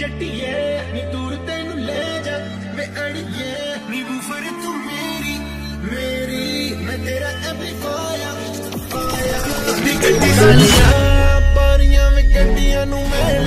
ਜੱਟੀਏ ਨੀ ਦੂਰ ਤੈਨੂੰ ਲੈ ਜਾ। ਵੇ ਅੜੀਏ ਨੀ ਬੂਫਰ ਤੂੰ ਮੇਰੀ ਮੇਰੀ ਮੈਂ ਤੇਰਾ ਐਵੇਂ ਪਾਇਆ ਪਾਇਆ। ਦੀ ਗੱਡੀ ਵਾਲੀਆਂ ਬਾਰੀਆਂ ਵਿੱਚ ਗੱਡੀਆਂ ਨੂੰ ਮੈਂ